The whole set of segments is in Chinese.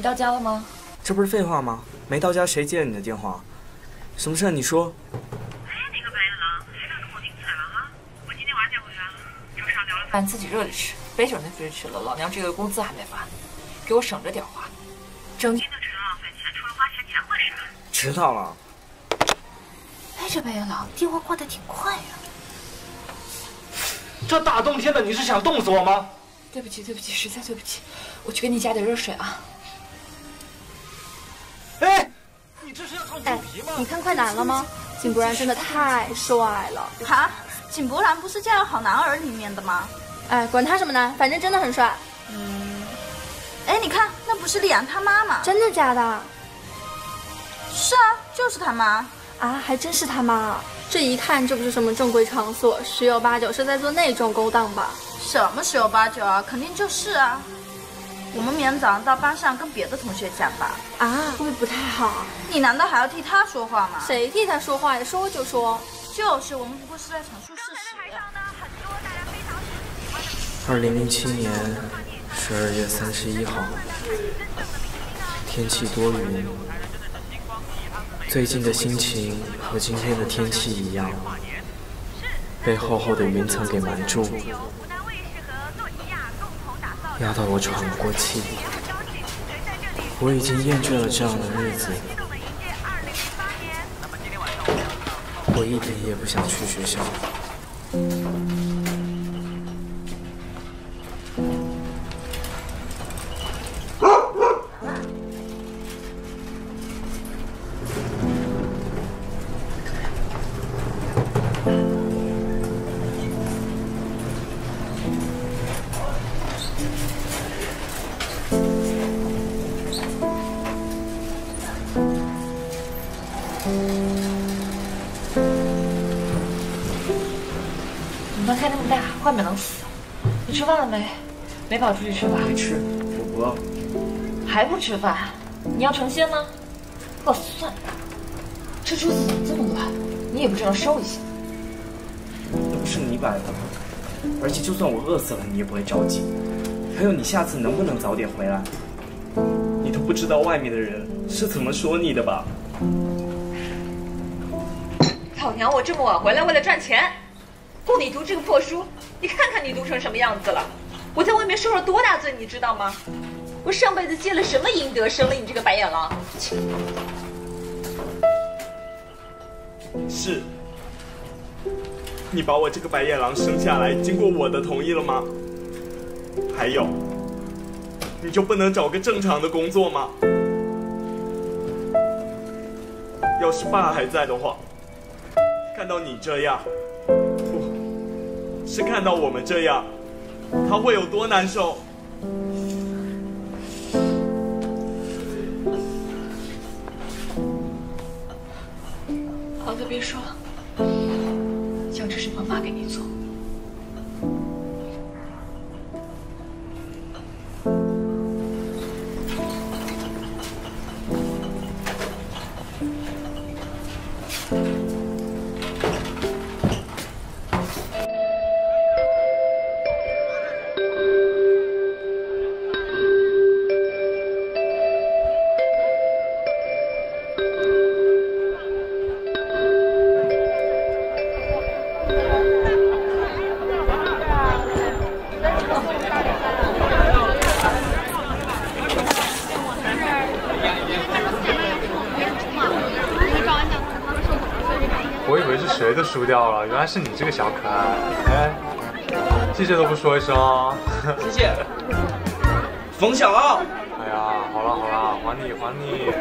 你到家了吗？这不是废话吗？没到家谁接你的电话？什么事？你说。哎，那个白眼狼，还敢跟我顶嘴了啊？我今天晚点回来了，桌上留了。饭自己热着吃，白酒那出去吃了，老娘这个月工资还没发，给我省着点花。整天就知道浪费钱，除了花钱钱会啥？知道了。哎，这白眼狼电话挂的挺快呀。这大冬天的，你是想冻死我吗？对不起，对不起，实在对不起，我去给你加点热水啊。哎，你这是要烫猪皮吗？你看快男了吗？井柏然真的太帅了。哈，井柏然不是《家有好男儿》里面的吗？哎，管他什么呢，反正真的很帅。嗯。哎，你看，那不是李阳他妈吗？真的假的？是啊，就是他妈。啊，还真是他妈！这一看就不是什么正规场所，十有八九是在做那种勾当吧？什么十有八九啊？肯定就是啊！我们明天早上到班上跟别的同学讲吧。啊，会不会不太好？你难道还要替他说话吗？谁替他说话呀？说就说。就是我们不过是在陈述事实。二零零七年十二月三十一号，天气多云。最近的心情和今天的天气一样，被厚厚的云层给瞒住，压得我喘不过气。我已经厌倦了这样的日子，我一点也不想去学校。快没冷死！你吃饭了没？没跑出去吃吧？没吃，我不饿。还不吃饭？你要成仙吗？饿死算了。这桌子怎么这么乱？你也不知道收一下。那不是你摆的吗？而且就算我饿死了，你也不会着急。还有，你下次能不能早点回来？你都不知道外面的人是怎么说你的吧？老娘我这么晚回来，为了赚钱。供你读这个破书，你看看你读成什么样子了！我在外面受了多大罪，你知道吗？我上辈子积了什么阴德，生了你这个白眼狼？是，你把我这个白眼狼生下来，经过我的同意了吗？还有，你就不能找个正常的工作吗？要是爸还在的话，看到你这样。是看到我们这样，他会有多难受？好的，别说，了，想吃什么妈给你做。输掉了，原来是你这个小可爱，哎，谢谢都不说一声，谢谢，冯小傲。哎呀，好了好了，还你还你。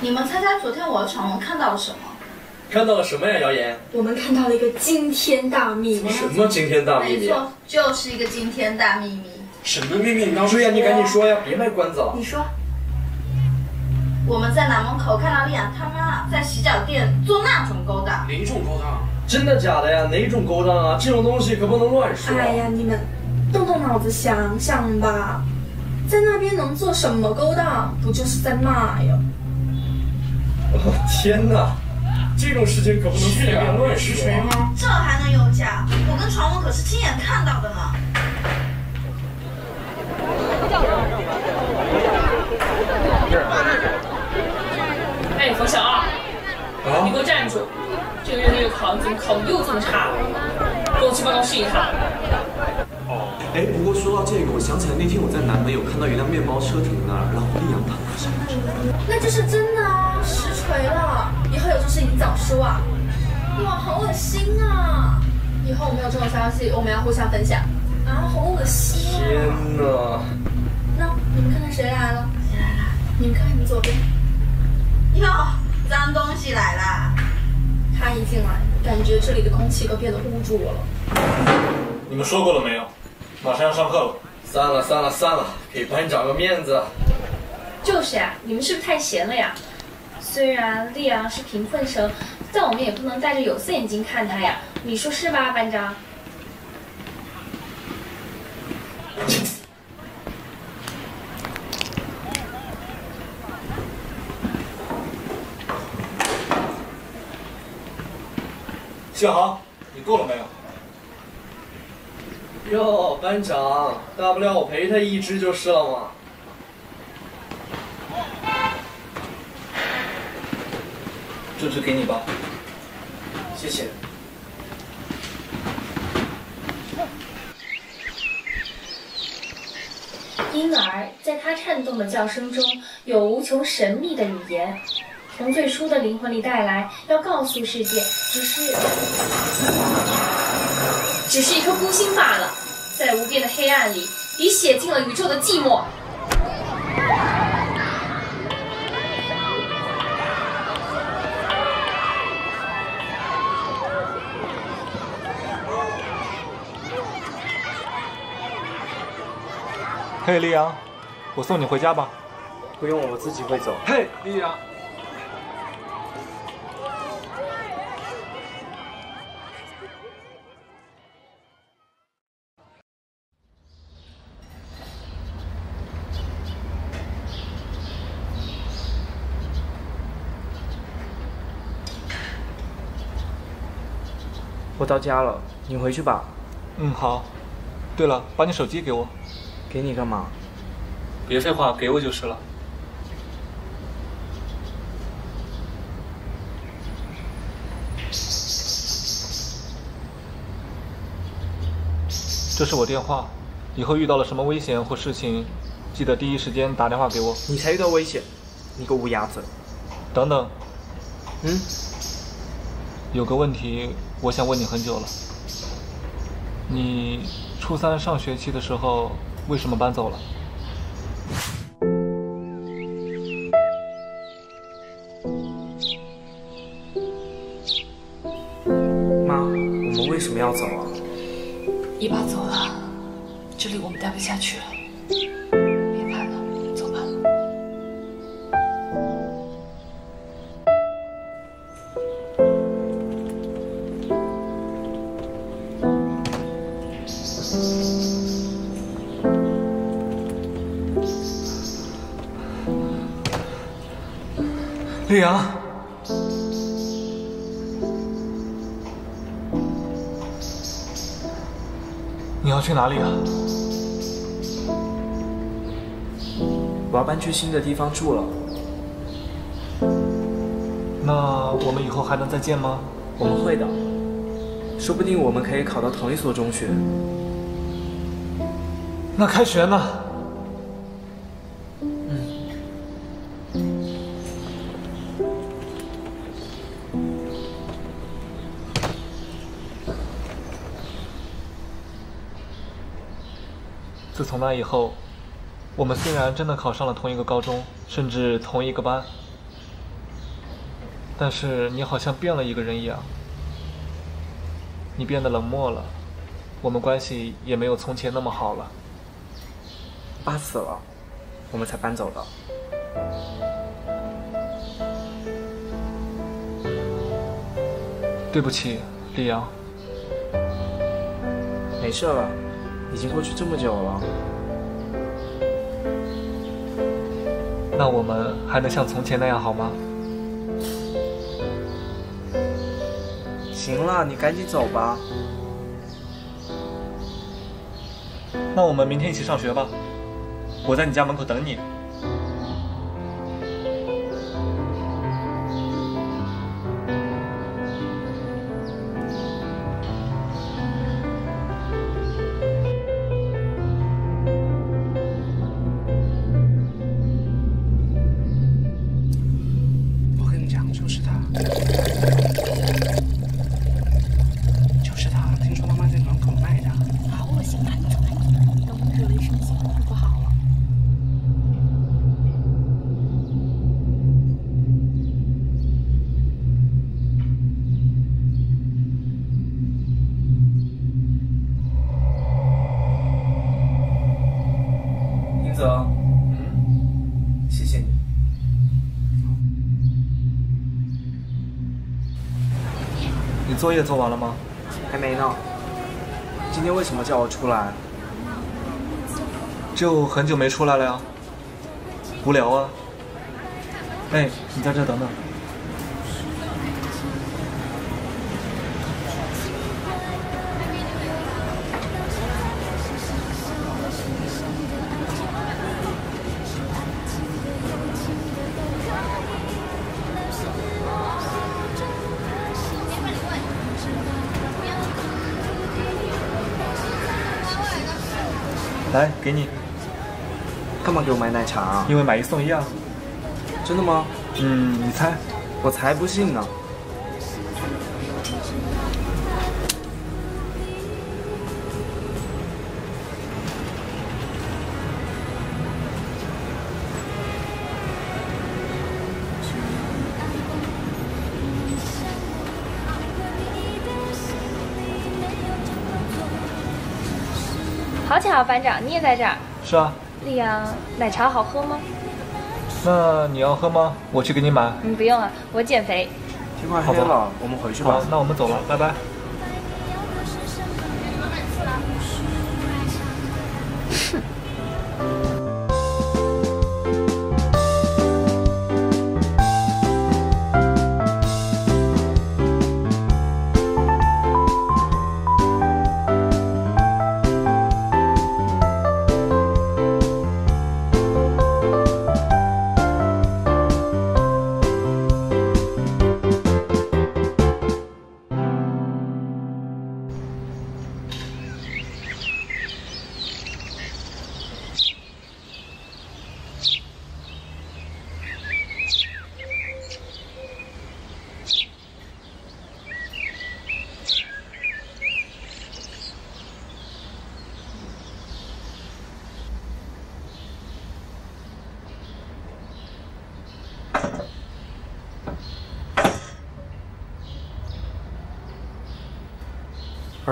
你们猜猜昨天我的闯门看到了什么？看到了什么呀，谣言？我们看到了一个惊天大秘密。什么惊天大秘密？没错，就是一个惊天大秘密。什么秘密？你说呀，你赶紧说呀，别卖关子了。你说。我们在南门口看到丽阳他妈在洗脚店做那种勾当，哪种勾当？真的假的呀？哪种勾当啊？这种东西可不能乱说。哎呀，你们动动脑子想想吧，在那边能做什么勾当？不就是在骂呀？哦天哪！这种事情可不能随便乱实说啊。锤吗？这还能有假？我跟传闻可是亲眼看到的呢。哎，冯小二，你给我站住！这个月那个考怎么考的又这么差了？跟我去办公室一趟。哦哎，不过说到这个，我想起来那天我在南门有看到一辆面包车停那儿，然后丽阳躺在上面。那这是真的啊，实锤了！以后有这事情早说啊！哇，好恶心啊！以后我们有这种消息，我们要互相分享。啊，好恶心啊！天哪！那你们看看谁来了？谁来了？你们看看你们左边，哟，脏东西来啦！他一进来，感觉这里的空气都变得污浊了。你们说过了没有？马上要上课了。散了散了散了，给班长个面子。就是呀、你们是不是太闲了呀？虽然丽阳是贫困生，但我们也不能戴着有色眼镜看他呀。你说是吧，班长？谢航，你够了没有？哟，班长，大不了我陪他一只就是了嘛。这只给你吧。谢谢。婴儿，在他颤动的叫声中，有无穷神秘的语言，从最初的灵魂里带来，要告诉世界，只是，只是一颗孤星罢了，在无边的黑暗里，已写尽了宇宙的寂寞。嘿，丽阳，我送你回家吧。不用，我自己会走。嘿，丽阳。我到家了，你回去吧。嗯，好。对了，把你手机给我。给你干嘛？别废话，给我就是了。这是我电话，以后遇到了什么危险或事情，记得第一时间打电话给我。你才遇到危险，你个乌鸦嘴！等等，嗯，有个问题我想问你很久了。你初三上学期的时候为什么搬走了？妈，我们为什么要走啊？你爸走了，这里我们待不下去了。阳，你要去哪里啊？我要搬去新的地方住了。那我们以后还能再见吗？我们会的，说不定我们可以考到同一所中学。那开学呢？从那以后，我们虽然真的考上了同一个高中，甚至同一个班，但是你好像变了一个人一样。你变得冷漠了，我们关系也没有从前那么好了。爸死了，我们才搬走的。对不起，李阳。没事了，已经过去这么久了。那我们还能像从前那样好吗？行了，你赶紧走吧。那我们明天一起上学吧，我在你家门口等你。作业做完了吗？还没呢。今天为什么叫我出来？就很久没出来了呀，无聊啊。哎，你在这等等。买奶茶啊？因为买一送一啊。真的吗？嗯，你猜？我才不信呢。好巧，班长你也在这儿。是啊，丽阳，奶茶好喝吗？那你要喝吗？我去给你买。嗯，不用了，我减肥。天快黑了，我们回去吧好。，那我们走了，拜拜。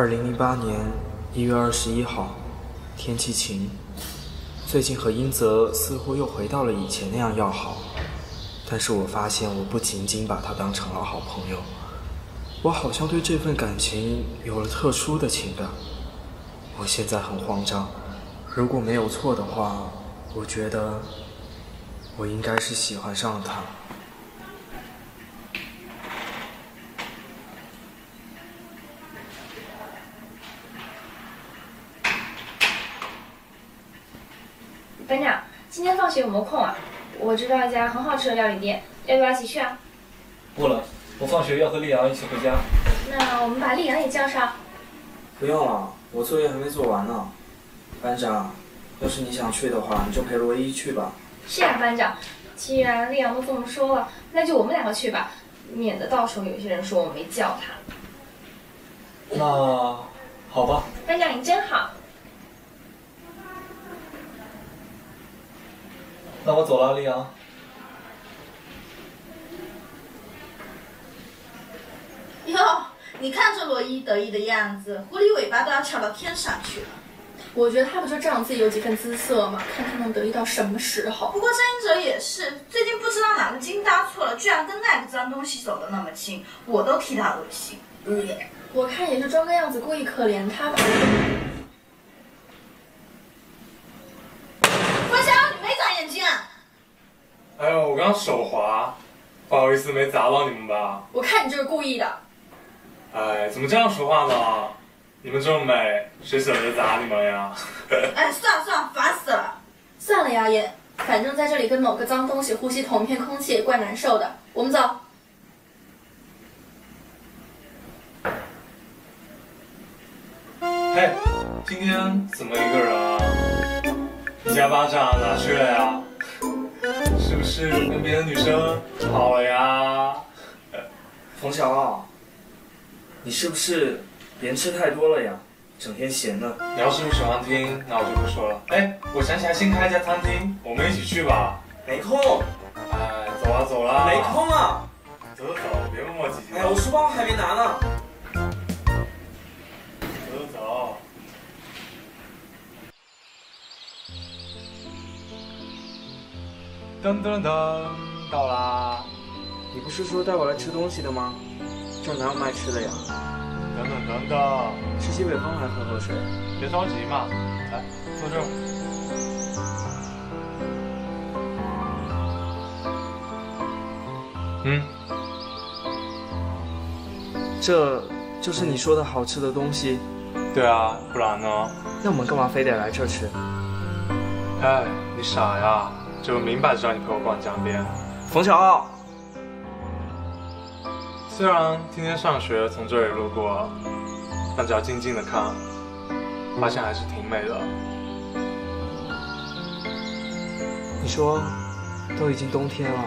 二零零八年一月二十一号，天气晴。最近和英泽似乎又回到了以前那样要好，但是我发现我不仅仅把他当成了好朋友，我好像对这份感情有了特殊的情感。我现在很慌张，如果没有错的话，我觉得我应该是喜欢上了他。班长，今天放学有没有空啊？我知道一家很好吃的料理店，要不要一起去啊？不了，我放学要和丽阳一起回家。那我们把丽阳也叫上。不用了，我作业还没做完呢。班长，要是你想去的话，你就陪罗伊去吧。是啊，班长，既然丽阳都这么说了，那就我们两个去吧，免得到时候有些人说我没叫他。那好吧，班长你真好。那我走了，丽阳。哟，你看这罗伊得意的样子，狐狸尾巴都要翘到天上去了。我觉得他不就仗着自己有几分姿色吗？看他能得意到什么时候。不过张英哲也是，最近不知道哪根筋搭错了，居然跟那个脏东西走得那么近，我都替他恶心。嗯我看也是装个样子，故意可怜他吧。关晓，你没长眼睛啊？哎呦，我刚手滑，不好意思没砸到你们吧？我看你就是故意的。哎，怎么这样说话呢？你们这么美，谁舍得砸你们呀？哎，算了算了，烦死了。算了，呀，也，反正在这里跟某个脏东西呼吸同一片空气也怪难受的。我们走。嘿，今天怎么一个人啊？你家巴掌哪去了呀？是不是跟别的女生跑了呀？冯小傲，你是不是盐吃太多了呀？整天闲的。你要是不喜欢听，那我就不说了。哎，我想起来新开一家餐厅，我们一起去吧。没空。哎，走啦走啦。没空啊。走走走，别磨磨唧唧。哎，我书包还没拿呢。噔噔噔，到啦！你不是说带我来吃东西的吗？这哪有卖吃的呀？等等等等，吃西北风还喝口水？别着急嘛，来坐这儿。嗯，这就是你说的好吃的东西？对啊，不然呢？那我们干嘛非得来这吃？哎，你傻呀！这不明摆着让你陪我逛江边。冯小傲，虽然天天上学从这里路过，但只要静静的看，发现还是挺美的。你说，都已经冬天了，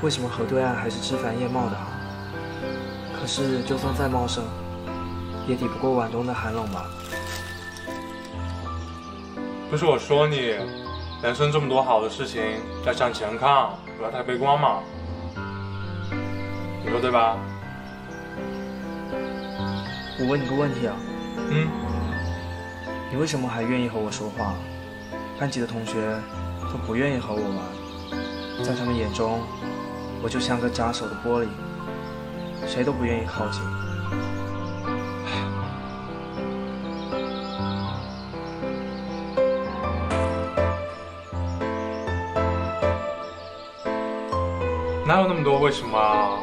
为什么河对岸还是枝繁叶茂的？可是就算再茂盛，也抵不过晚冬的寒冷吧？不是我说你。人生这么多好的事情，要向前看，不要太悲观嘛。你说对吧？我问你个问题啊。嗯。你为什么还愿意和我说话？班级的同学都不愿意和我玩，在他们眼中，我就像个扎手的玻璃，谁都不愿意靠近。哪有那么多为什么啊？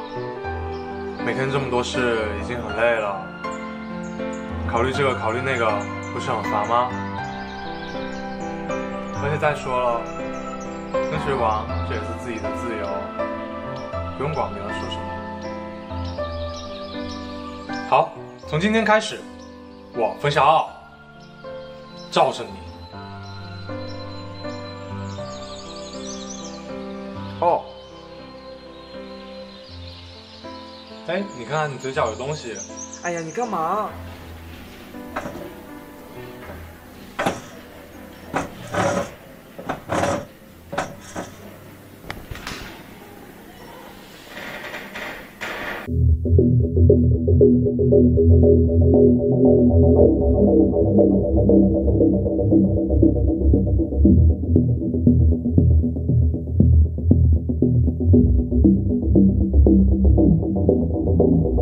每天这么多事，已经很累了。考虑这个，考虑那个，不是很烦吗？而且再说了，跟谁玩，这也是自己的自由，不用管别人说什么。好，从今天开始，我冯小傲罩着你。哦。哎，你看你嘴角有东西。哎呀，你干嘛？你们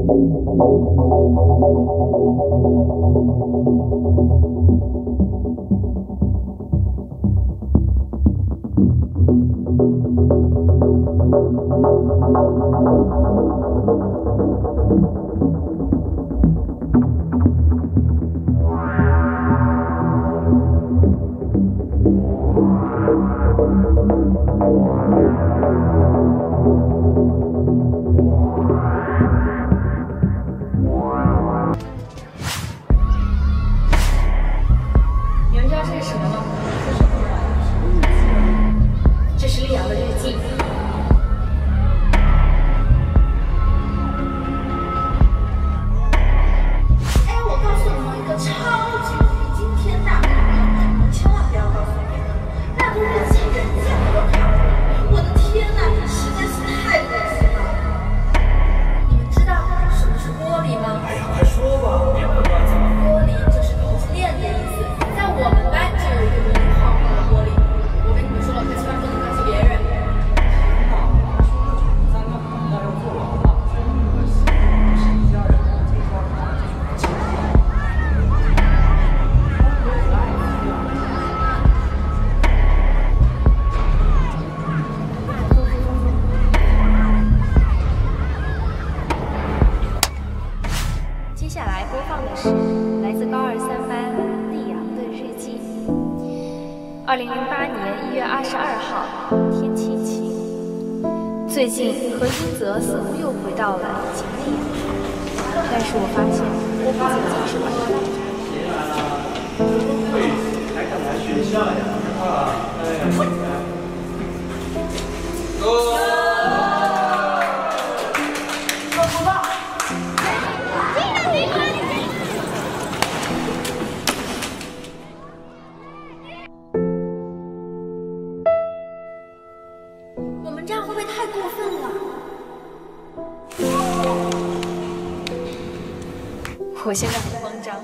我现在很慌张。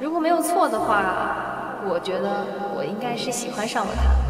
如果没有错的话，我觉得我应该是喜欢上了他。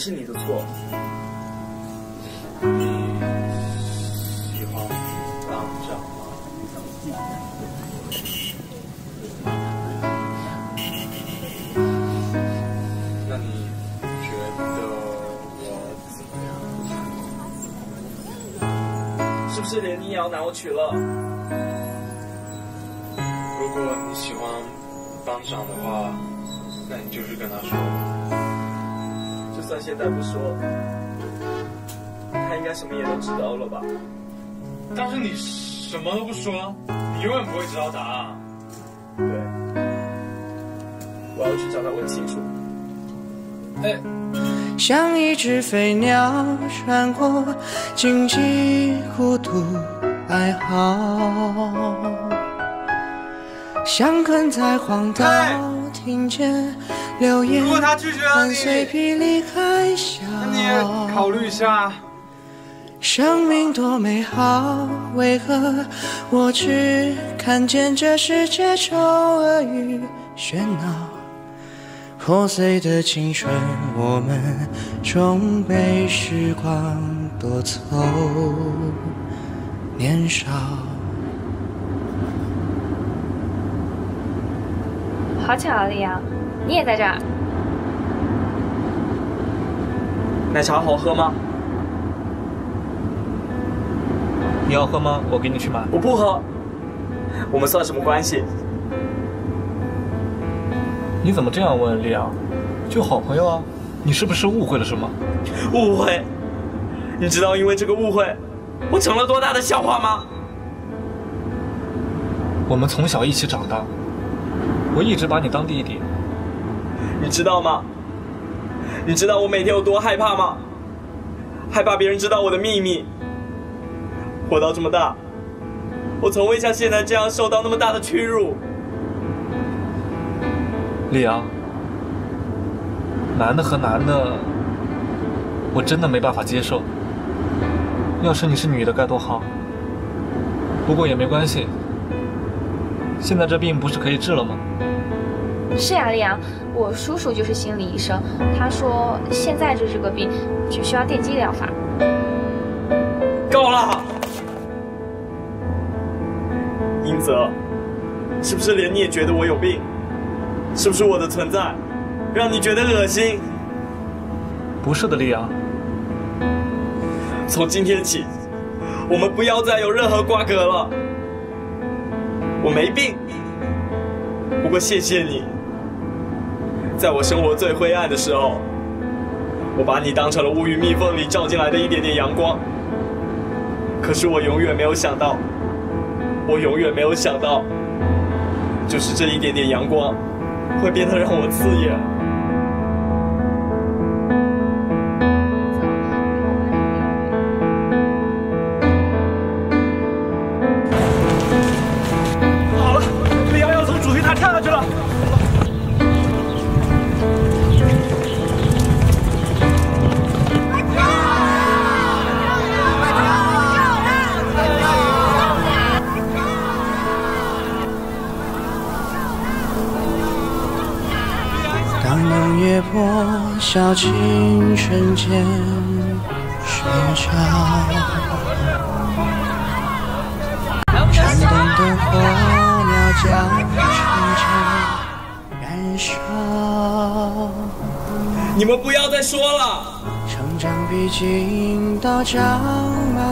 是你的错。你喜欢班长吗？那你觉得我怎么样？是不是连你也要拿我取乐？如果你喜欢班长的话，那你就去跟他说。就算现在不说，他应该什么也都知道了吧？但是你什么都不说，你永远不会知道答案。对，我要去找他问清楚。哎，像一只飞鸟穿过荆棘，孤独哀嚎，像困在荒岛，听见流言如果他拒绝了伴你随霹雳海啸。那你也考虑一下。生命多美好，为何我只看见这世界丑恶与喧闹？破碎的青春，我们终被时光夺走年少。好巧啊，李阳，你也在这儿。奶茶好喝吗？你要喝吗？我给你去买。我不喝。我们算什么关系？你怎么这样问，丽阳？就好朋友啊，你是不是误会了什么？误会？你知道因为这个误会，我成了多大的笑话吗？我们从小一起长大，我一直把你当弟弟。你知道吗？你知道我每天有多害怕吗？害怕别人知道我的秘密。活到这么大，我从未像现在这样受到那么大的屈辱。李阳，男的和男的，我真的没办法接受。要是你是女的该多好。不过也没关系，现在这病不是可以治了吗？是呀，李阳，我叔叔就是心理医生，他说现在治这个病只需要电击疗法。够了，英泽，是不是连你也觉得我有病？是不是我的存在让你觉得恶心？不是的，丽阳。从今天起，我们不要再有任何瓜葛了。我没病，不过谢谢你，在我生活最灰暗的时候，我把你当成了乌云密缝里照进来的一点点阳光。可是我永远没有想到，我永远没有想到，就是这一点点阳光，会变得让我刺眼。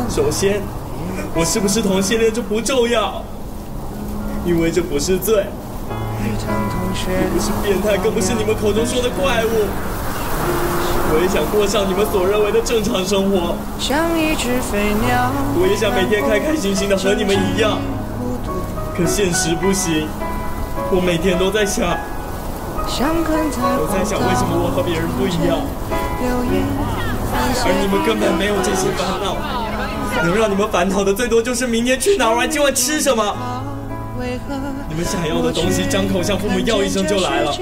首先，我是不是同性恋这不重要，因为这不是罪。我不是变态，更不是你们口中说的怪物。我也想过上你们所认为的正常生活。像一只飞鸟。我也想每天开开心心的和你们一样。可现实不行。我每天都在想，我在想为什么我和别人不一样，而你们根本没有这些烦恼。能让你们烦恼的最多就是明天去哪玩，今晚吃什么。你们想要的东西，张口向父母要一声就来了，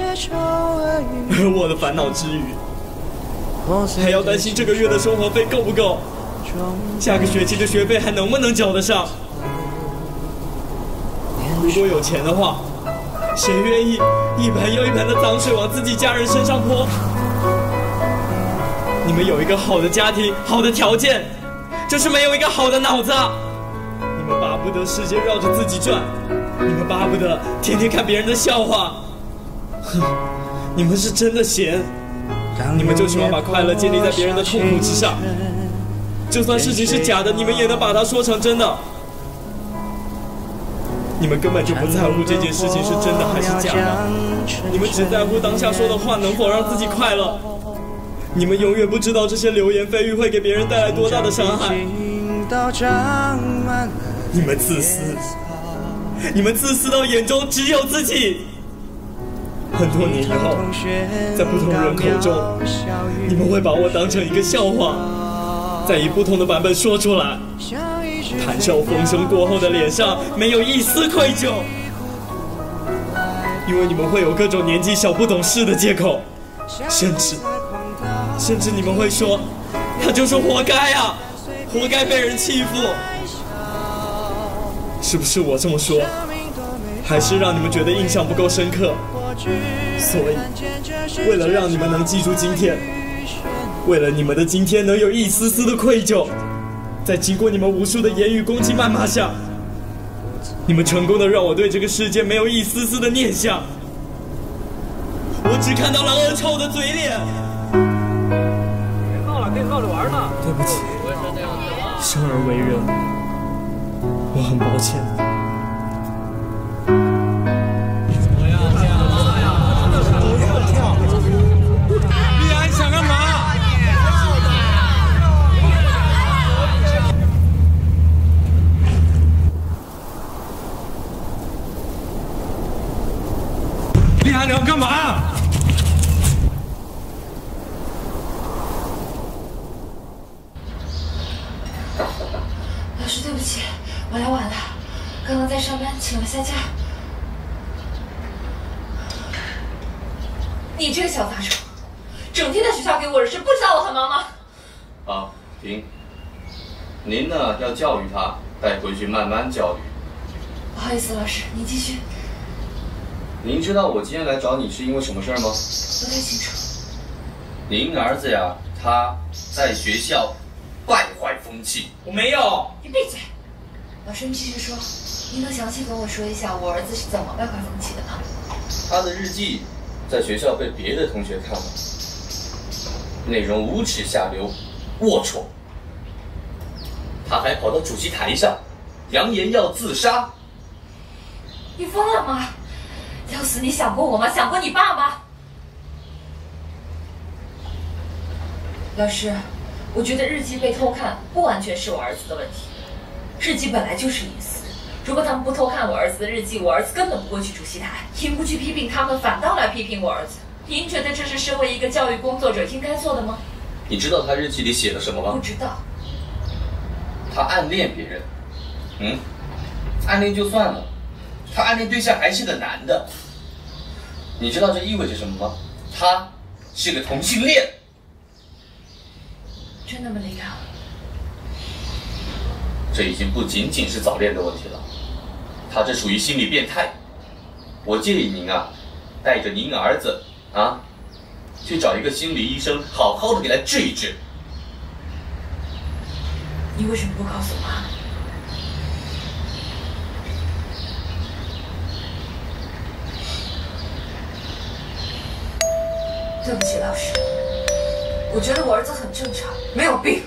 而 我的烦恼之余，还要担心这个月的生活费够不够，下个学期的学费还能不能交得上。如果有钱的话，谁愿意一盆又一盆的脏水往自己家人身上泼？你们有一个好的家庭，好的条件，就是没有一个好的脑子。你们巴不得世界绕着自己转。你们巴不得天天看别人的笑话，哼！你们是真的闲，你们就喜欢把快乐建立在别人的痛苦之上。就算事情是假的，你们也能把它说成真的。你们根本就不在乎这件事情是真的还是假的，你们只在乎当下说的话能否让自己快乐。你们永远不知道这些流言蜚语会给别人带来多大的伤害。你们自私。你们自私到眼中只有自己。很多年以后，在不同人口中，你们会把我当成一个笑话，再以不同的版本说出来。谈笑风生过后的脸上没有一丝愧疚，因为你们会有各种年纪小不懂事的借口，甚至，甚至你们会说，他就是活该啊，活该被人欺负。是不是我这么说，还是让你们觉得印象不够深刻？所以，为了让你们能记住今天，为了你们的今天能有一丝丝的愧疚，在经过你们无数的言语攻击谩骂下，你们成功的让我对这个世界没有一丝丝的念想。我只看到了恶臭的嘴脸。别闹了，可以闹着玩呢。对不起，生而为人。我很抱歉。教育他，带回去慢慢教育。不好意思，老师，您继续。您知道我今天来找你是因为什么事儿吗？不太清楚。您儿子呀，他在学校败坏风气。我没有。你闭嘴。老师，您继续说。您能详细跟我说一下我儿子是怎么败坏风气的吗？他的日记在学校被别的同学看了，内容无耻下流、龌龊。他还跑到主席台上，扬言要自杀。你疯了吗？要死，你想过我吗？想过你爸吗？老师，我觉得日记被偷看不完全是我儿子的问题，日记本来就是隐私。如果他们不偷看我儿子的日记，我儿子根本不会去主席台。您不去批评他们，反倒来批评我儿子，您觉得这是身为一个教育工作者应该做的吗？你知道他日记里写了什么吗？不知道。他暗恋别人，嗯，暗恋就算了，他暗恋对象还是个男的。你知道这意味着什么吗？他是个同性恋。真的吗，李阳？这已经不仅仅是早恋的问题了，他这属于心理变态。我建议您啊，带着您儿子啊，去找一个心理医生，好好的给他治一治。你为什么不告诉妈？对不起，老师，我觉得我儿子很正常，没有病。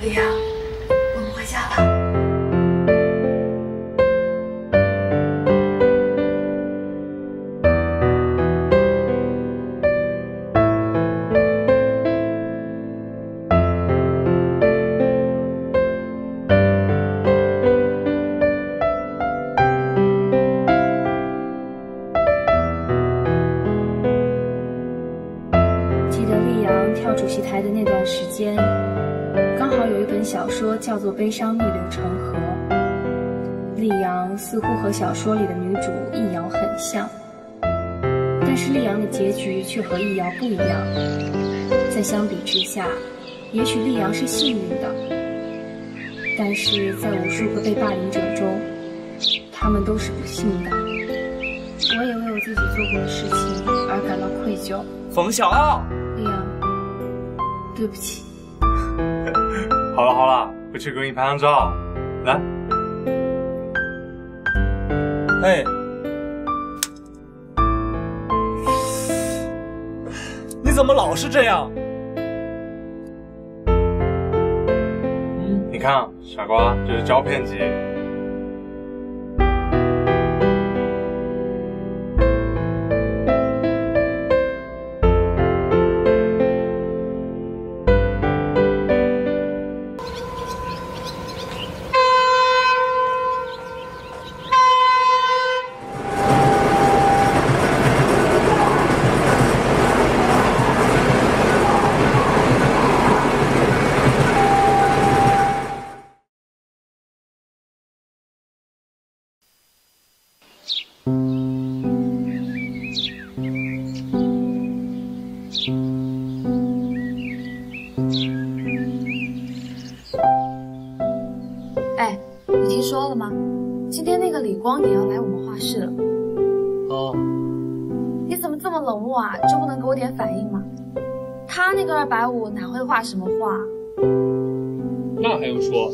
李阳，悲伤逆流成河》，丽阳似乎和小说里的女主易遥很像，但是丽阳的结局却和易遥不一样。在相比之下，也许丽阳是幸运的，但是在无数个被霸凌者中，他们都是不幸的。我也为我自己做过的事情而感到愧疚。冯小奥，丽阳，对不起。好 了好了，回去给你拍张照，来。哎，你怎么老是这样？你看，傻瓜，这是胶片机。二百五哪会画什么画？那还用说？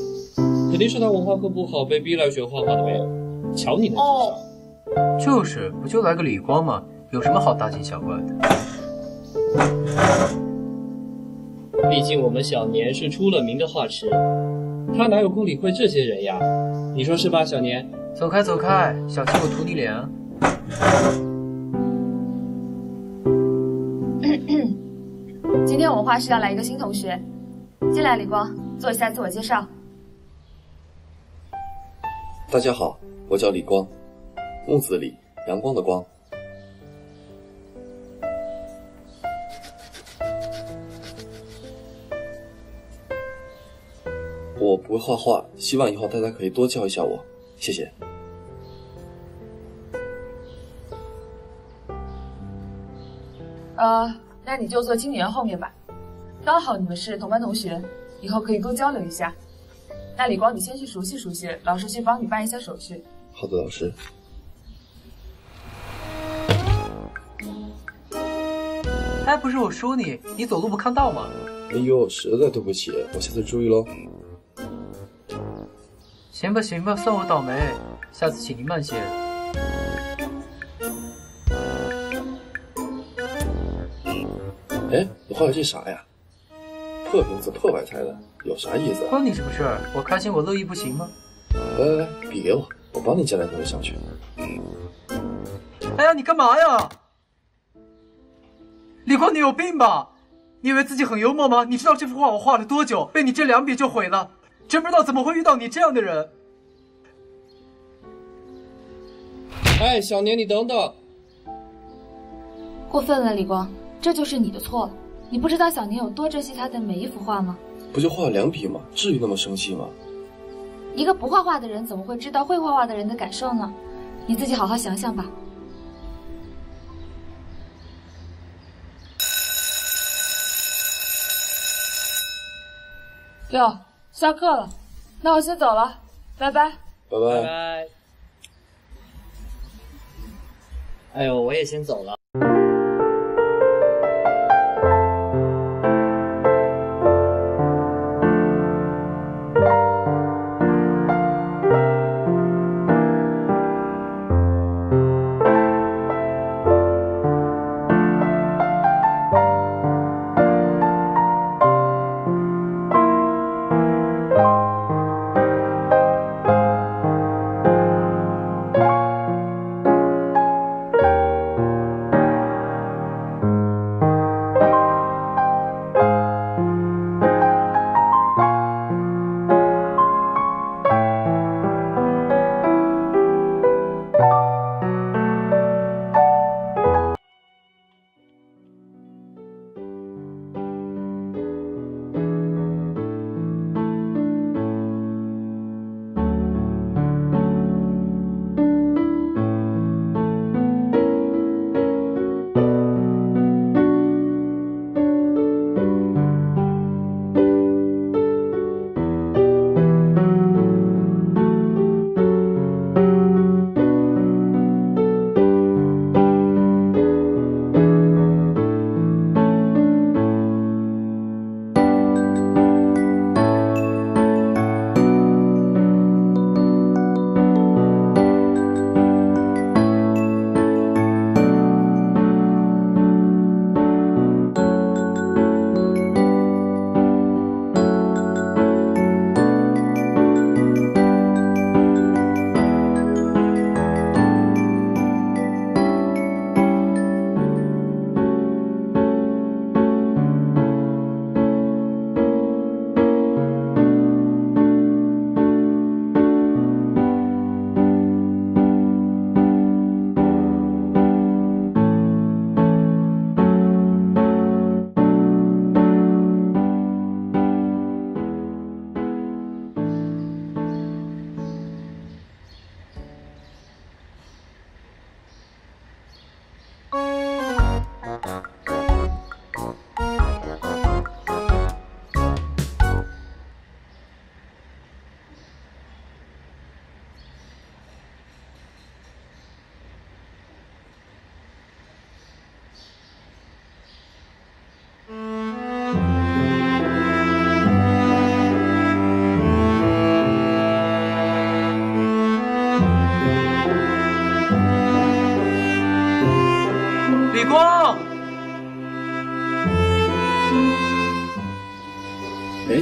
肯定是他文化课不好，被逼来学画画的呗。瞧你那智商。哦，就是，不就来个李光吗？有什么好大惊小怪的？毕竟我们小年是出了名的画痴，他哪有空理会这些人呀？你说是吧，小年？走开走开，小心我吐你脸啊！今天我们画室要来一个新同学，进来，李光，做一下自我介绍。大家好，我叫李光，木子李，阳光的光。我不会画画，希望以后大家可以多教一下我，谢谢。呃，那你就坐金源后面吧，刚好你们是同班同学，以后可以多交流一下。那李光，你先去熟悉熟悉，老师去帮你办一下手续。好的，老师。哎，不是我说你，你走路不看道吗？哎呦，实在对不起，我下次注意喽。行吧行吧，算我倒霉，下次请您慢些。哎，你画的这啥呀？破瓶子破白菜的，有啥意思？关你什么事儿？我开心我乐意不行吗？来来来，笔给我，我帮你加点东西上去。哎呀，你干嘛呀？李光，你有病吧？你以为自己很幽默吗？你知道这幅画我画了多久？被你这两笔就毁了，真不知道怎么会遇到你这样的人。哎，小年，你等等。过分了，李光，这就是你的错了。你不知道小宁有多珍惜他的每一幅画吗？不就画了两笔吗？至于那么生气吗？一个不画画的人怎么会知道会画画的人的感受呢？你自己好好想想吧。哟，下课了，那我先走了，拜拜。拜拜。拜。哎呦，我也先走了。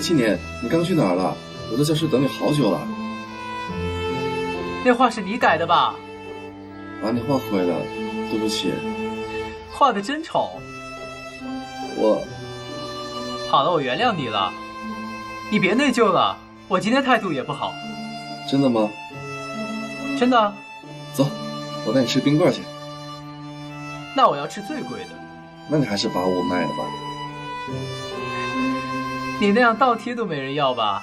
哎，青年，你刚去哪儿了？我在教室等你好久了。那画是你改的吧？把你画毁了，对不起。画的真丑。我，好了，我原谅你了。你别内疚了，我今天态度也不好。真的吗？真的。走，我带你吃冰棍去。那我要吃最贵的。那你还是把我卖了吧。你那样倒贴都没人要吧？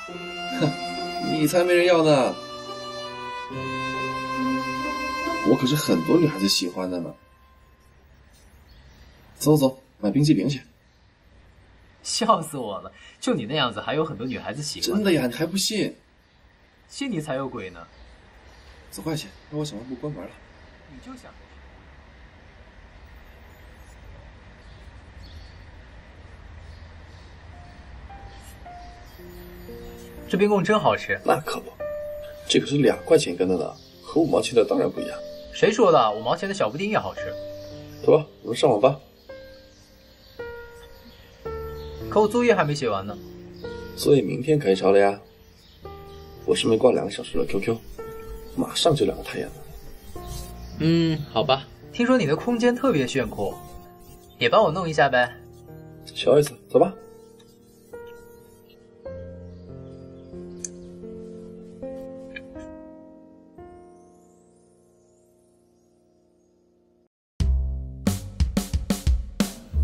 哼，你才没人要呢。我可是很多女孩子喜欢的呢。走走走，买冰激凌去。笑死我了！就你那样子，还有很多女孩子喜欢。真的呀，你还不信？信你才有鬼呢！走快些，那我小卖部关门了。你就想。这冰棍真好吃。那可不，这可是两块钱一根的呢，和五毛钱的当然不一样。谁说的？五毛钱的小布丁也好吃。走吧，我们上网吧。可我作业还没写完呢。作业明天可以抄了呀。我顺便挂两个小时的 QQ，马上就两个太阳了。嗯，好吧，听说你的空间特别炫酷，也帮我弄一下呗。小意思，走吧。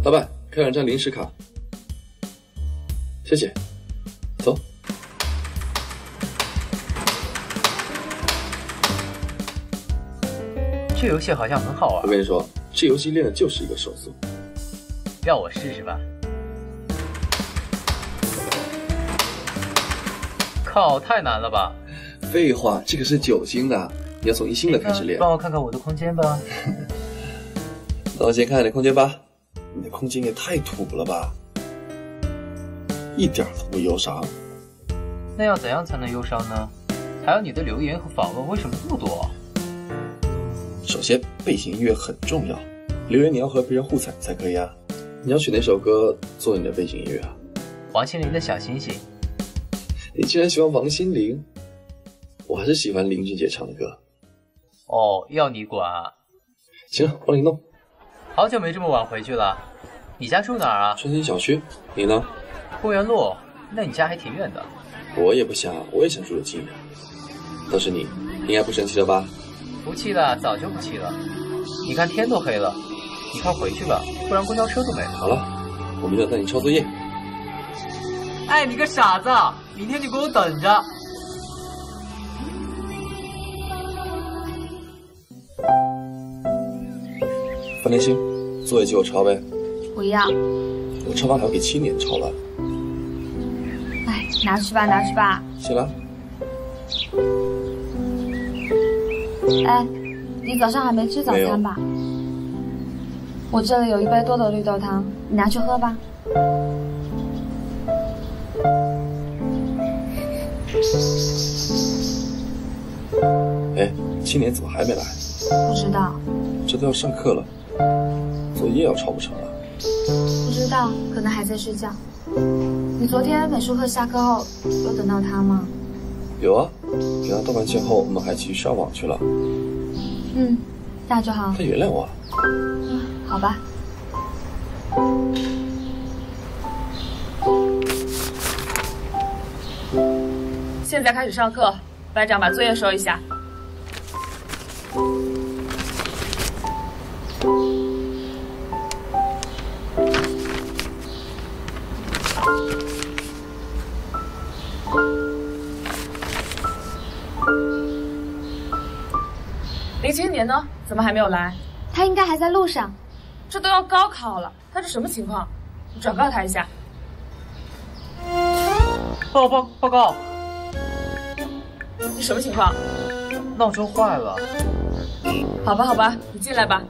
老板，开两张临时卡，谢谢。走。这游戏好像很好玩。我跟你说，这游戏练的就是一个手速。让我试试吧？靠，太难了吧！废话，这个是九星的，你要从一星的开始练。帮我看看我的空间吧。那我先看看你的空间吧。你的空间也太土了吧，一点都不忧伤。那要怎样才能忧伤呢？还有你的留言和访问为什么这么多？首先，背景音乐很重要，留言你要和别人互踩才可以啊。你要选哪首歌做你的背景音乐啊？王心凌的小星星。你竟然喜欢王心凌？我还是喜欢林俊杰唱的歌。哦，要你管啊！行了，帮你弄。好久没这么晚回去了，你家住哪儿啊？春心小区，你呢？公园路，那你家还挺远的。我也不想，我也想住得近点。倒是你，应该不生气了吧？不气了，早就不气了。你看天都黑了，你快回去吧，不然公交车都没了。好了，我明天带你抄作业。哎，你个傻子，明天你给我等着。范天星，作业借我抄呗。不要。我抄完还要给青年抄了。哎，拿去吧，拿去吧。行了。哎，你早上还没吃早餐吧？我这里有一杯多的绿豆汤，你拿去喝吧。哎，青年怎么还没来？不知道。这都要上课了，作业要抄不成了。不知道，可能还在睡觉。你昨天美术课下课后有等到他吗？有啊，给他道完歉后，我们还继续上网去了。嗯，那就好。他原谅我。嗯，好吧。现在开始上课，班长把作业收一下。怎么还没有来？他应该还在路上。这都要高考了，他是什么情况？你转告他一下。报报报告！你什么情况？闹钟坏了。好吧，好吧，你进来吧。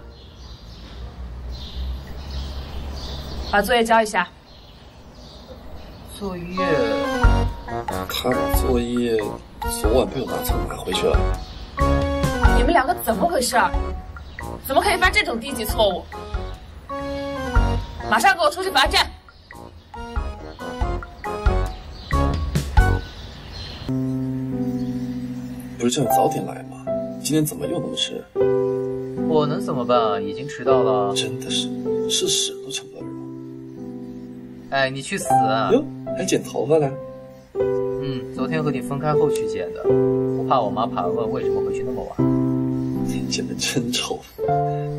把作业交一下。作业？他把作业昨晚被我拿错拿回去了。你们两个怎么回事？怎么可以犯这种低级错误？马上给我出去罚站！不是叫你早点来吗？今天怎么又那么迟？我能怎么办？已经迟到了。真的是，是屎都成不了人。哎，你去死啊！哟，还剪头发了？嗯，昨天和你分开后去剪的，我怕我妈盘问为什么回去那么晚。你剪的真丑。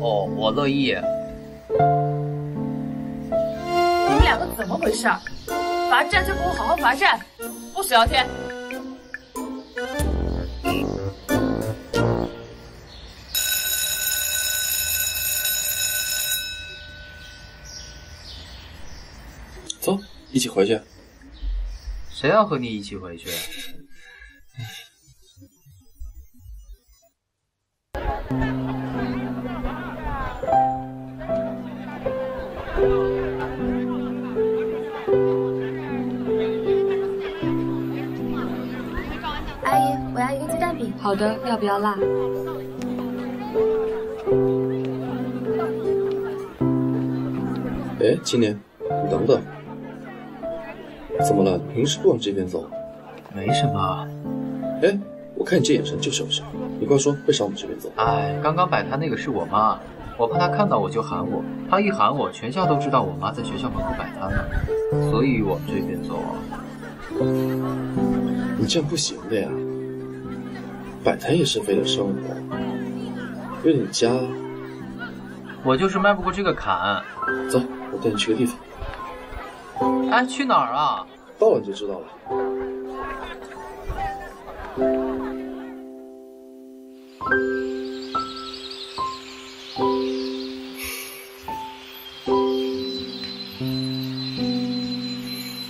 哦，我乐意。你们两个怎么回事？罚站就给我好好罚站，不许聊天。走，一起回去。谁要和你一起回去？好的，要不要辣？哎，青年，你等等。怎么了？平时不往这边走？没什么。哎，我看你这眼神就是有事。你快说，为啥往这边走？哎，刚刚摆摊那个是我妈，我怕她看到我就喊我，她一喊我，全校都知道我妈在学校门口摆摊了，所以往这边走啊。你这样不行的呀，摆摊也是为了生活，为了你家。我就是迈不过这个坎。走，我带你去个地方。哎，去哪儿啊？到了你就知道了。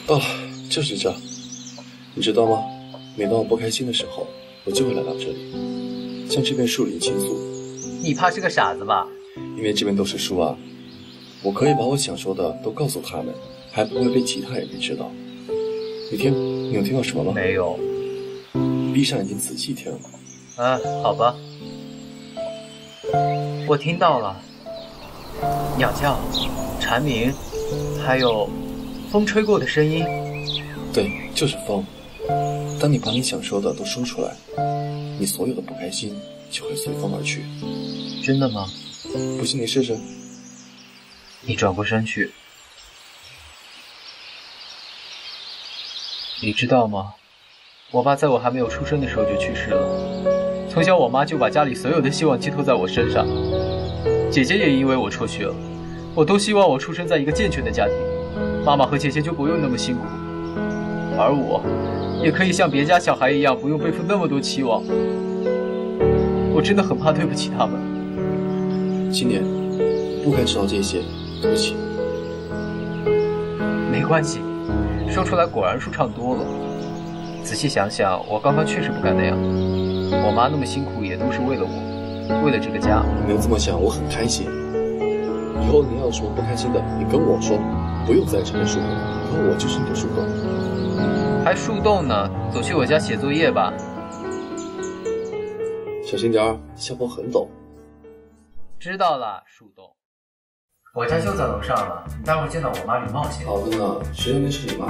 到了，就是这。你知道吗？每当我不开心的时候，我就会来到这里，向这片树林倾诉。你怕是个傻子吧？因为这边都是树啊，我可以把我想说的都告诉他们，还不会被其他人知道。你听，你有听到什么吗？没有。闭上眼睛仔细听。啊，好吧。我听到了，鸟叫、蝉鸣，还有风吹过的声音。对，就是风。当你把你想说的都说出来，你所有的不开心就会随风而去。真的吗？不信你试试。你转过身去。你知道吗？我爸在我还没有出生的时候就去世了。从小，我妈就把家里所有的希望寄托在我身上。姐姐也因为我辍学了。我都希望我出生在一个健全的家庭，妈妈和姐姐就不用那么辛苦，而我。也可以像别家小孩一样，不用背负那么多期望。我真的很怕对不起他们。青年，不该知道这些，对不起。没关系，说出来果然舒畅多了。仔细想想，我刚刚确实不该那样。我妈那么辛苦，也都是为了我，为了这个家。你能这么想，我很开心。以后你要有什么不开心的，你跟我说，不用再承认树洞，以后我就是你的树洞。还树洞呢，走去我家写作业吧。小心点儿，下坡很陡。知道了，树洞。我家就在楼上了，你待会儿见到我妈礼貌些。好的呢，谁又认识你妈？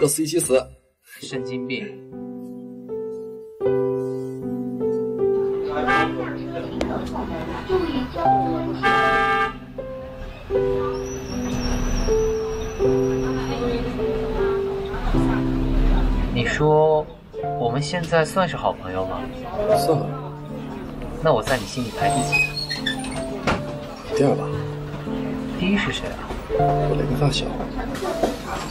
要死一起死！神经病！你说我们现在算是好朋友吗？算。那我在你心里排第几？第二吧。第一是谁啊？我那个发小。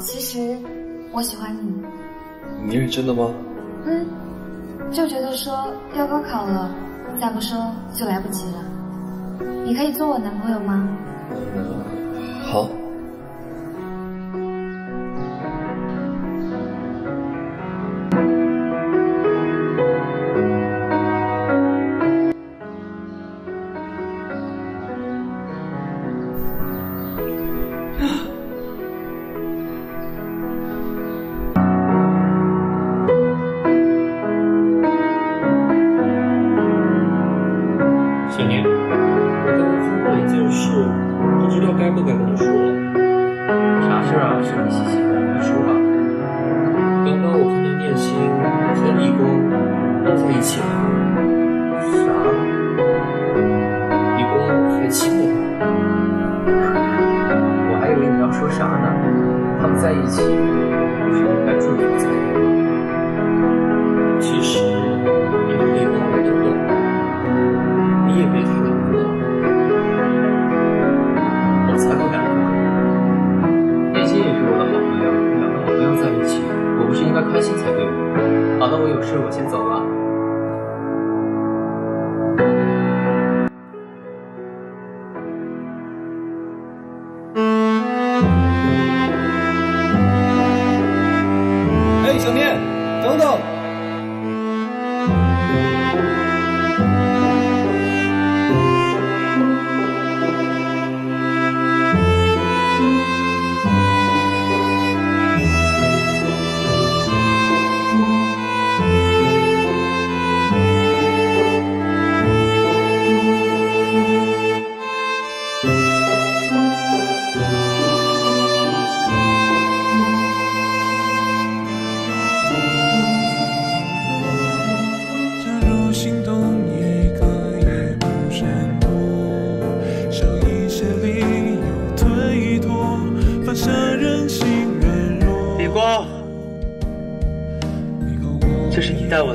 其实我喜欢你。你认真的吗？嗯，就觉得说要高考了，再不说就来不及了。你可以做我男朋友吗？好。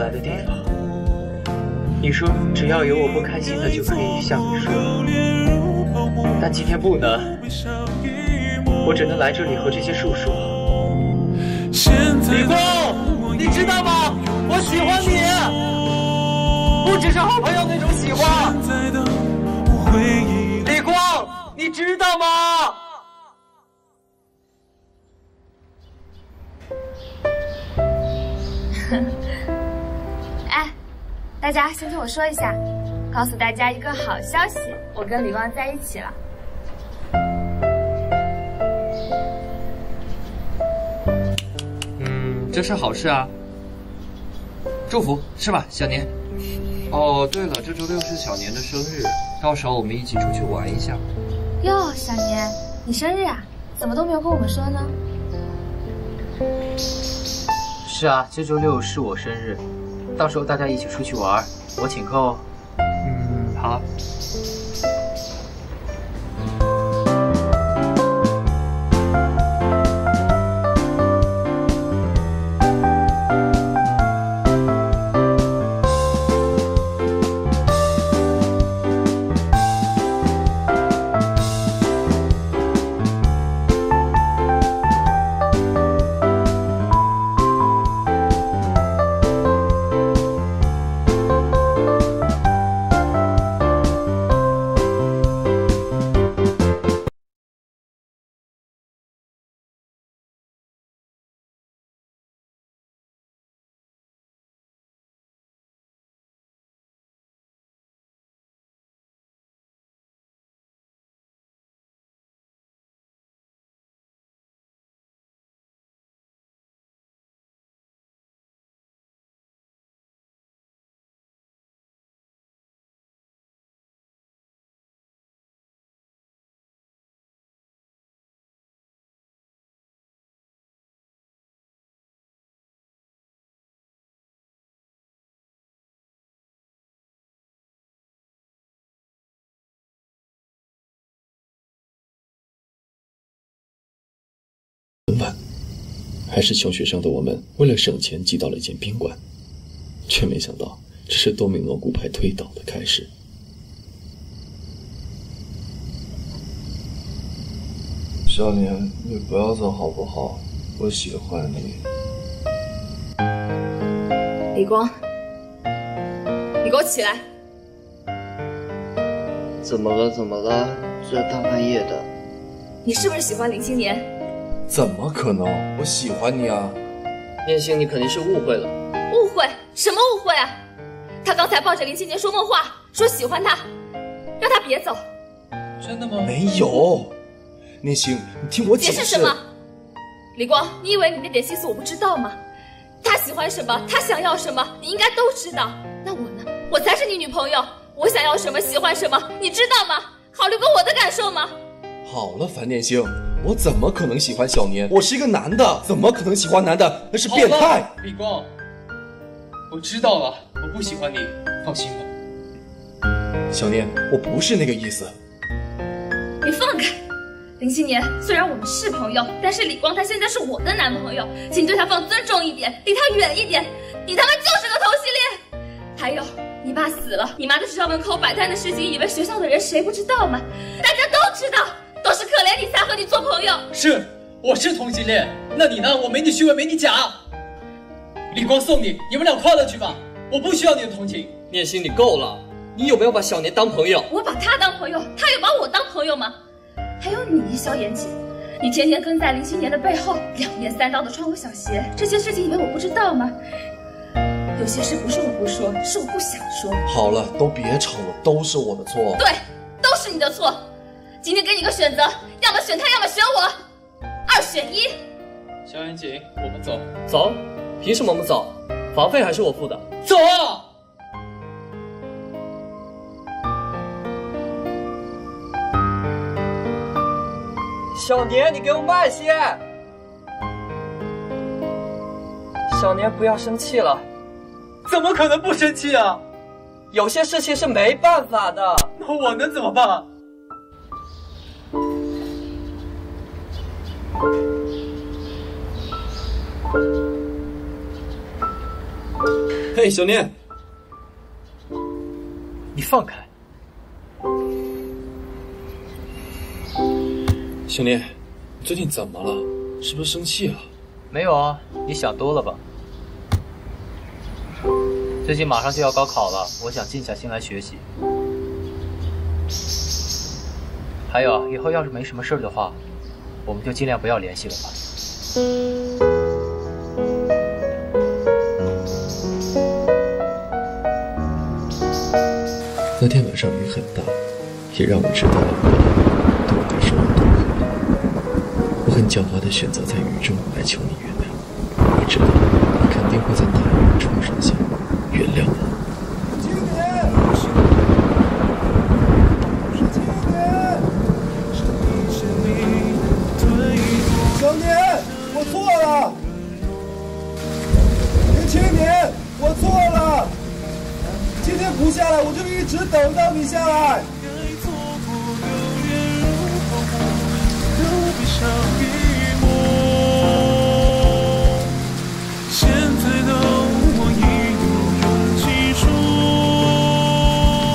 来的地方。你说只要有我不开心的就可以向你说，但今天不能，我只能来这里和这些树说。李光，先听我说一下，告诉大家一个好消息，我跟李旺在一起了。嗯，这是好事啊，祝福是吧，小年？哦，对了，这周六是小年的生日，到时候我们一起出去玩一下。哟，小年，你生日啊？怎么都没有跟我们说呢？是啊，这周六是我生日，到时候大家一起出去玩，我请客哦。嗯，好。还是穷学生的我们为了省钱挤到了一间宾馆，却没想到这是多米诺骨牌推倒的开始。少年，你不要走好不好？我喜欢你。李光，你给我起来！怎么了？怎么了？这大半夜的。你是不是喜欢林青年？怎么可能？我喜欢你啊！念星，你肯定是误会了。误会？什么误会啊？他刚才抱着林青年说梦话，说喜欢他，让他别走。真的吗？没有。念星，你听我解释什么？李光，你以为你那点心思我不知道吗？他喜欢什么，他想要什么，你应该都知道。那我呢？我才是你女朋友，我想要什么，喜欢什么，你知道吗？考虑过我的感受吗？好了，樊念星，我怎么可能喜欢小年？我是一个男的，怎么可能喜欢男的？那是变态。李光，我知道了，我不喜欢你，放心吧。小年，我不是那个意思。你放开。林青年，虽然我们是朋友，但是李光他现在是我的男朋友，请对他放尊重一点，离他远一点。你他妈就是个同性恋！还有，你爸死了，你妈在学校门口摆摊的事情，以为学校的人谁不知道吗？大家都知道，是，我是同性恋，那你呢？我没你虚伪，没你假。李光送你，你们俩快乐去吧，我不需要你的同情。念心，你够了，你有没有把小年当朋友？我把他当朋友，他有把我当朋友吗？还有你，萧炎姐，你天天跟在林青年的背后，两面三刀的穿我小鞋，这些事情以为我不知道吗？有些事不是我不说，是我不想说。好了，都别吵了，都是我的错。对，都是你的错。今天给你个选择，要么选他，要么选我，二选一。萧炎姐，我们走。走？凭什么我们走？房费还是我付的。走啊！小年，你给我慢些。小年，不要生气了。怎么可能不生气啊？有些事情是没办法的。那我能怎么办？嘿，小念，你放开。小念，你最近怎么了？是不是生气了？没有啊，你想多了吧？最近马上就要高考了，我想静下心来学习。还有，以后要是没什么事的话，我们就尽量不要联系了吧。场雨很大，也让我知道了我对我来说有多可怕。我很狡猾地选择在雨中来求你原谅，我知道你肯定会在大雨冲刷下原谅不下来，我就一直等到你下来。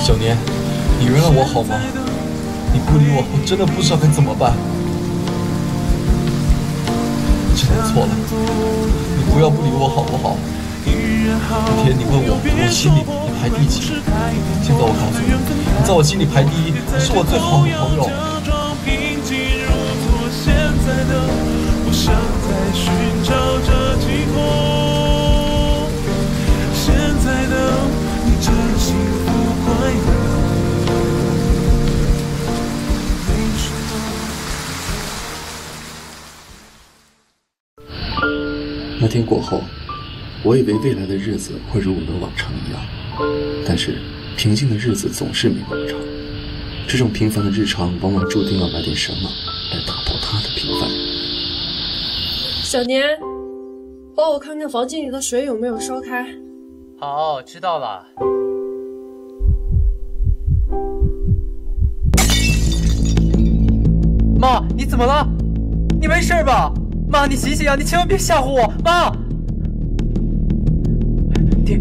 小年，你原谅我好吗？你不理我，我真的不知道该怎么办。真的错了，你不要不理我好不好？那天你问我，我心里排第几？现在我告诉你，你在我心里排第一，你是我最好的朋友。那天过后，我以为未来的日子会如我们往常一样，但是平静的日子总是没那么长。这种平凡的日常，往往注定要来点什么来打破它的平凡。小年，帮我看看房间里的水有没有烧开。好，知道了。妈，你怎么了？你没事吧？妈，你醒醒啊！你千万别吓唬我，妈！爹。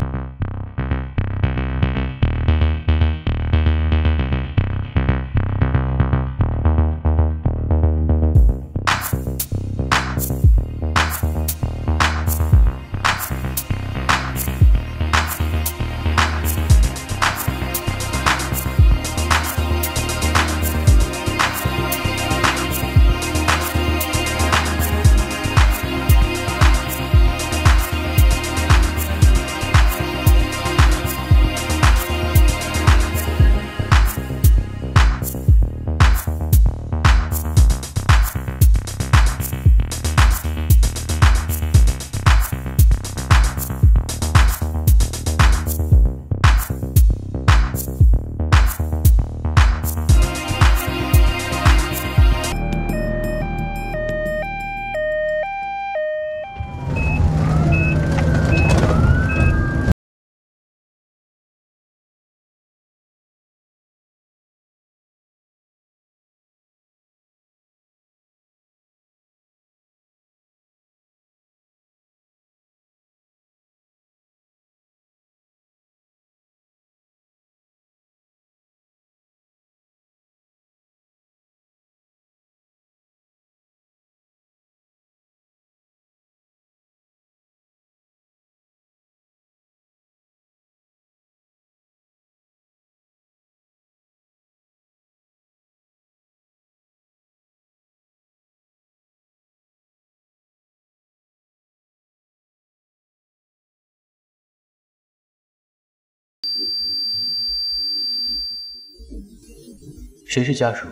谁是家属？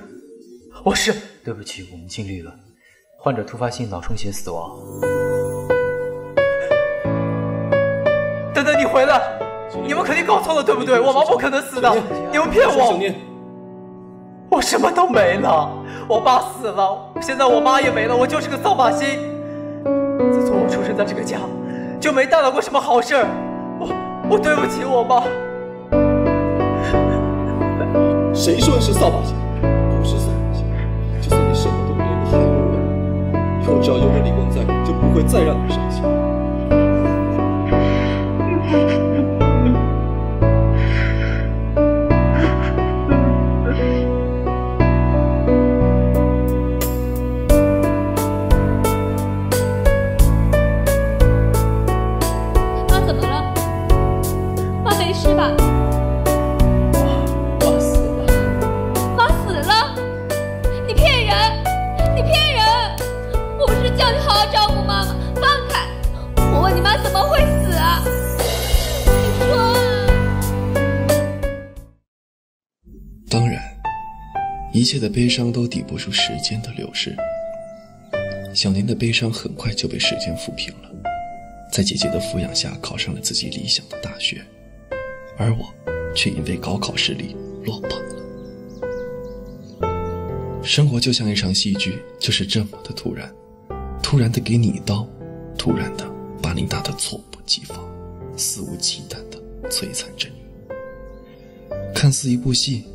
我是。对不起，我们尽力了。患者突发性脑充血死亡。等等，你回来！你们肯定搞错了，对不对？我妈不可能死的，你们骗我！我什么都没了，我爸死了，现在我妈也没了，我就是个扫把星。自从我出生在这个家，就没带来过什么好事儿。我我对不起我妈。谁说是扫把星？不是扫把星。就算你什么都没有，你还有我。以后只要有我李光在，就不会再让你伤一切的悲伤都抵不住时间的流逝。小林的悲伤很快就被时间抚平了，在姐姐的抚养下考上了自己理想的大学，而我却因为高考失利落榜了。生活就像一场戏剧，就是这么的突然，突然的给你一刀，突然的把你打得措不及防，肆无忌惮的摧残着你。看似一部戏，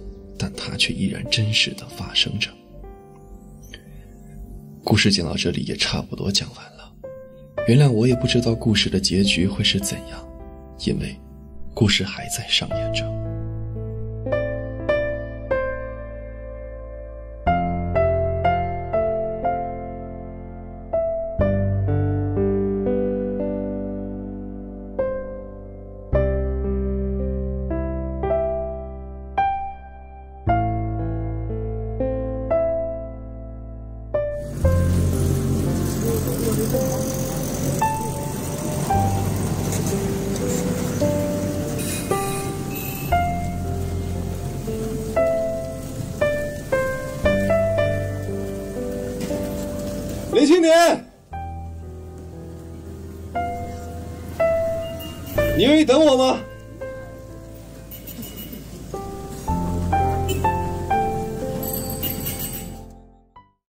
但它却依然真实的发生着。故事讲到这里也差不多讲完了，原谅我也不知道故事的结局会是怎样，因为故事还在上演着。